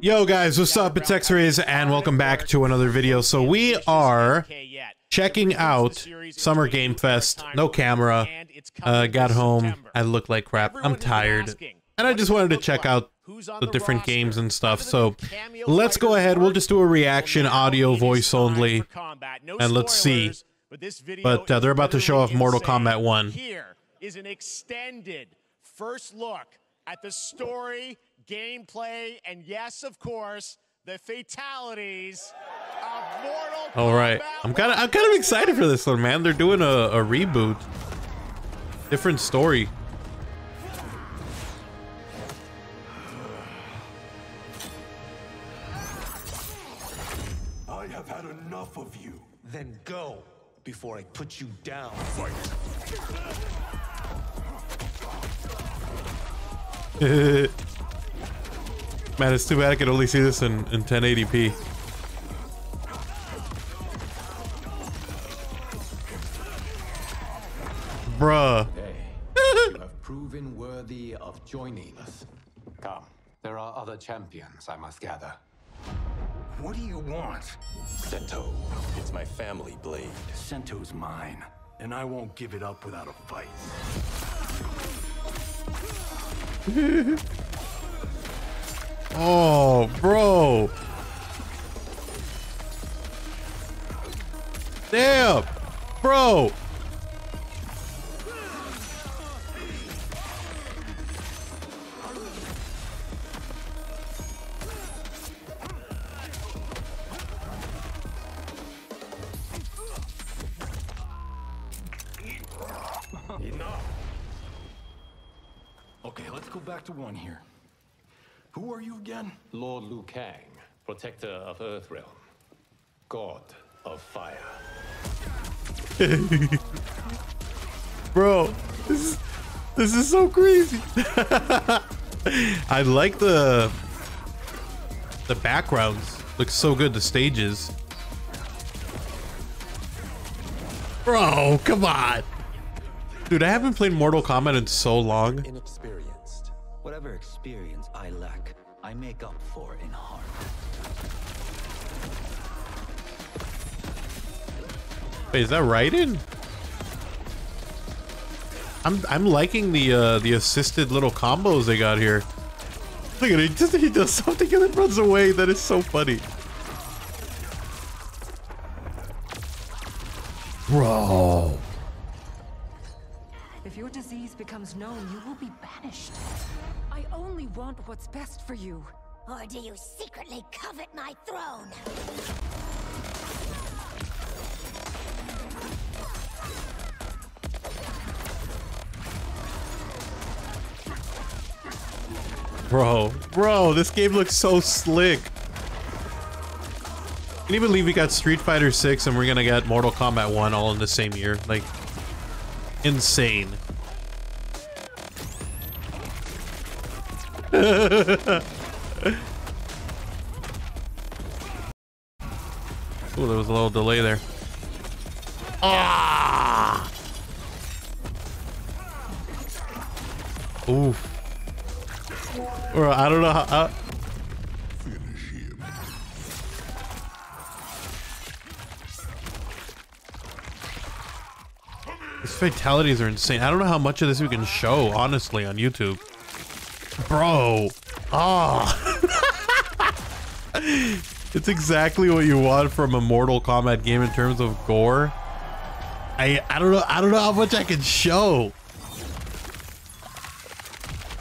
Yo guys, what's up? It's XRAYZ and welcome back to another video. So we are checking out Summer Game Fest. No camera. Uh, got home. I look like crap. I'm tired. And I just wanted to check out the different games and stuff. So let's go ahead. We'll just do a reaction, audio, voice only. And let's see. But uh, they're about to show off Mortal Kombat 1. Here is an extended first look at the story gameplay, and yes, of course, the fatalities of Mortal All right, I'm kind of I'm kind of excited for this one, man. They're doing a, a reboot, different story. I have had enough of you. Then go before I put you down. Fight. Man, it's too bad I could only see this in, in 1080p. Bruh. Hey, you have proven worthy of joining us. Come, there are other champions I must gather. What do you want? Sento, it's my family blade. Sento's mine, and I won't give it up without a fight. Oh, bro. Damn. Bro. Enough. Okay, let's go back to one here. Who are you again? Lord Liu Kang, protector of Earthrealm, god of fire. Bro, this is, this is so crazy. I like the the backgrounds. Looks so good, the stages. Bro, come on. Dude, I haven't played Mortal Kombat in so long. Inexperienced. Whatever experience I lack, I make up for in heart. Wait, is that Raiden? I'm I'm liking the uh the assisted little combos they got here. Look at it, he does, he does something and then runs away. That is so funny. Bro. If your disease becomes known, you will be banished. I only want what's best for you. Or do you secretly covet my throne? Bro, bro, this game looks so slick. Can you believe we got Street Fighter 6 and we're gonna get Mortal Kombat 1 all in the same year? Like, insane. Oh, there was a little delay there. Ah! Oof. Or I don't know how. Uh, These fatalities are insane. I don't know how much of this we can show, honestly, on YouTube. Bro. Oh. it's exactly what you want from a Mortal Kombat game in terms of gore. I I don't know I don't know how much I can show.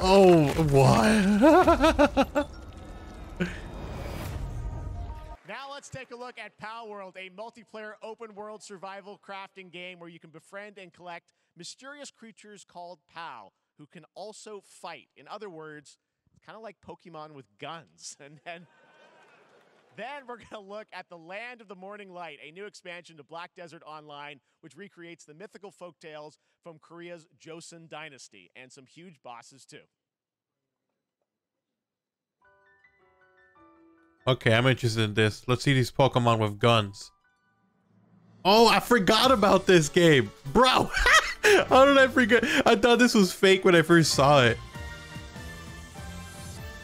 Oh, what? Now let's take a look at Palworld, a multiplayer open world survival crafting game where you can befriend and collect mysterious creatures called Pow, who can also fight. In other words, it's kind of like Pokemon with guns. And then, then we're going to look at the Land of the Morning Light, a new expansion to Black Desert Online, which recreates the mythical folktales from Korea's Joseon Dynasty, and some huge bosses too. Okay, I'm interested in this. Let's see these Pokemon with guns. Oh, I forgot about this game. Bro, How did I forget? I thought this was fake when I first saw it.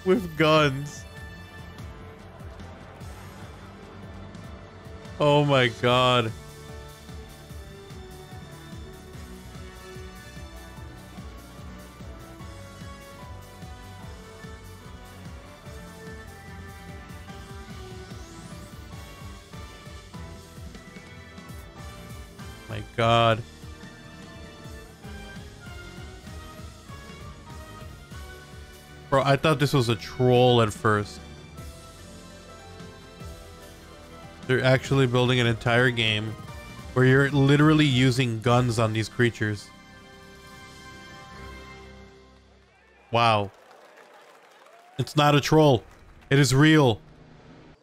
With guns. Oh my god. My god. Bro, I thought this was a troll at first. They're actually building an entire game where you're literally using guns on these creatures. Wow. It's not a troll. It is real.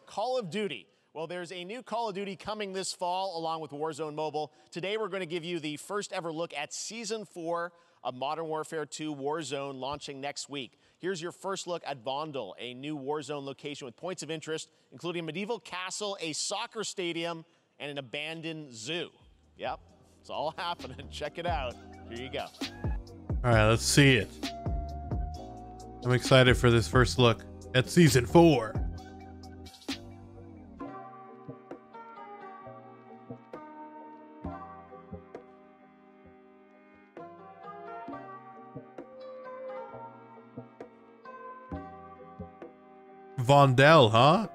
Call of Duty. Well, there's a new Call of Duty coming this fall along with Warzone Mobile. Today, we're going to give you the first ever look at Season 4 of Modern Warfare 2 Warzone launching next week. Here's your first look at Vondel, a new Warzone location with points of interest, including a medieval castle, a soccer stadium, and an abandoned zoo. Yep, it's all happening. Check it out. Here you go. All right, let's see it. I'm excited for this first look at Season 4. Vondel, huh?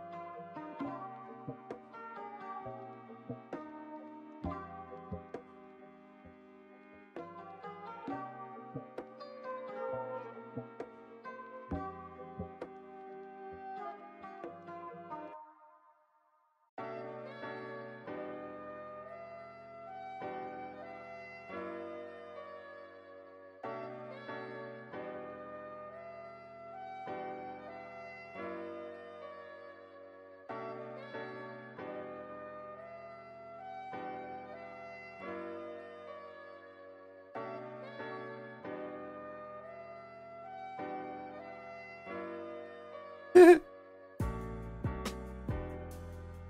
I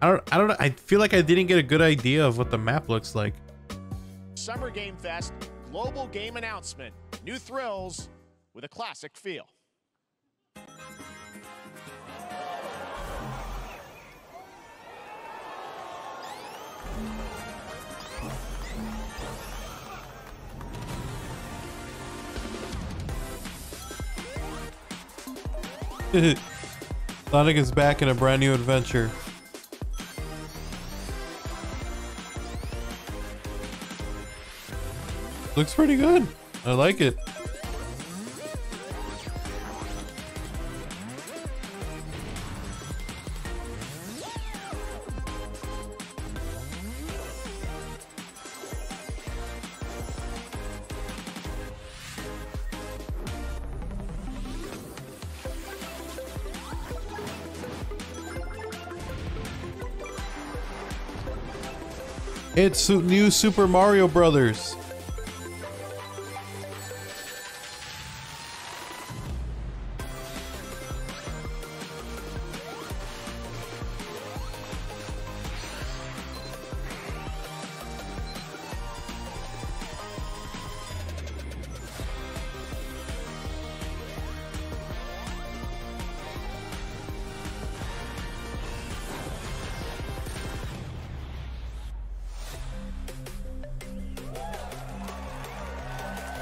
don't I don't know. I feel like I didn't get a good idea of what the map looks like. Summer Game Fest, global game announcement, new thrills with a classic feel. Sonic is back in a brand new adventure. Looks pretty good. I like it. It's new Super Mario Brothers.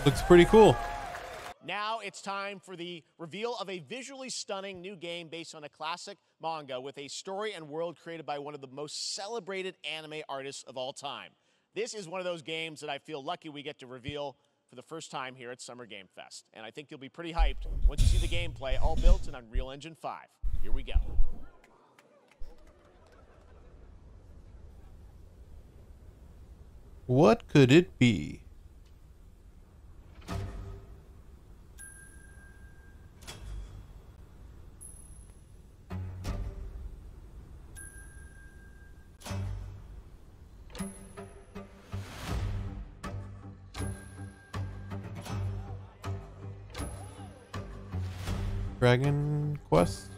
Looks pretty cool. Now it's time for the reveal of a visually stunning new game based on a classic manga with a story and world created by one of the most celebrated anime artists of all time. This is one of those games that I feel lucky we get to reveal for the first time here at Summer Game Fest. And I think you'll be pretty hyped once you see the gameplay, all built in Unreal Engine 5. Here we go. What could it be? Dragon Quest?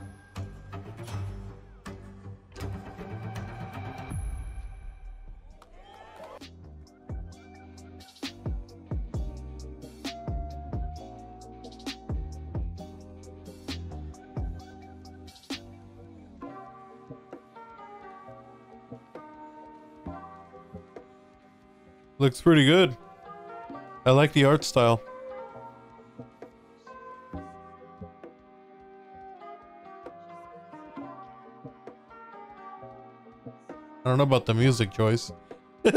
Looks pretty good. I like the art style. Don't know about the music choice.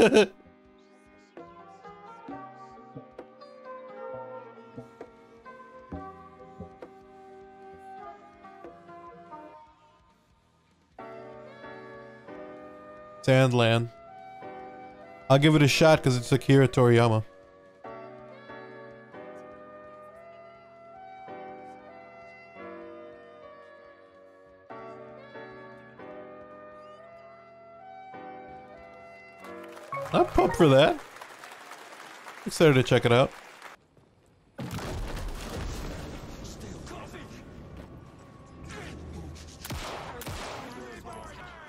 Sand Land. I'll give it a shot because it's Akira Toriyama. I'm pumped for that. Excited to check it out.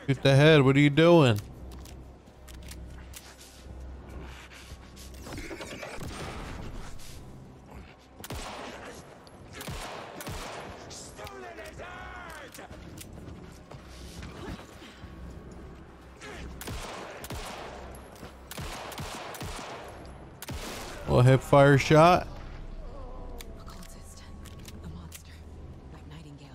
Shoot the head, what are you doing? Well, hip fire shot. A cultist. A monster. Like Nightingale.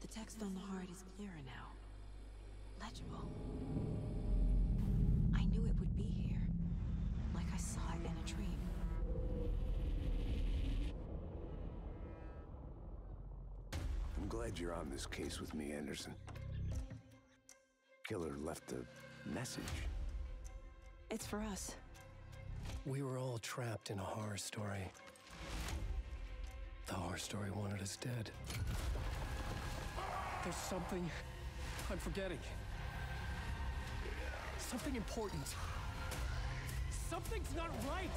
The text on the heart is clearer now. Legible. I knew it would be here. Like I saw it in a dream. I'm glad you're on this case with me, Anderson. Killer left a message. It's for us. We were all trapped in a horror story. The horror story wanted us dead. There's something I'm forgetting. Something important. Something's not right.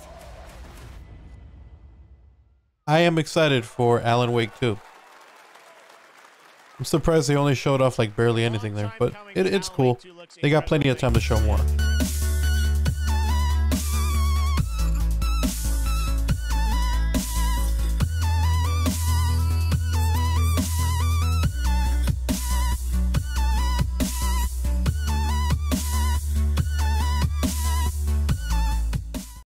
I am excited for Alan Wake 2. I'm surprised they only showed off like barely anything there, but it, it's cool. They got plenty of time to show more.